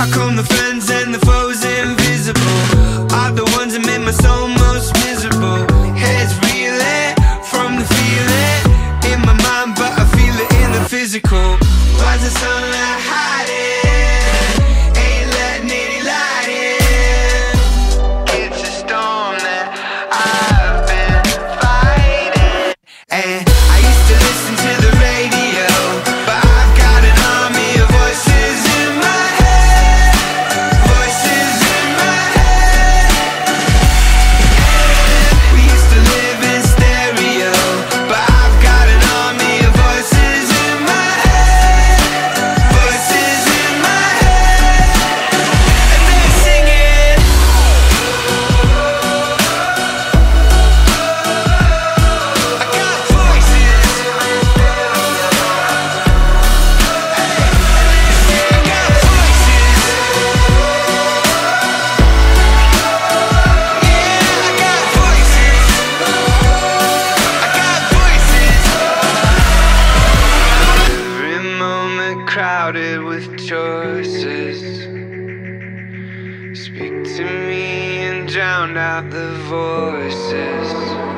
How come the friends and the foes invisible Are the ones that make my soul most miserable? Heads reeling from the feeling In my mind but I feel it in the physical. Why's the sunlight hiding? Ain't letting any light in. It's a storm that I crowded with choices. Speak to me and drown out the voices.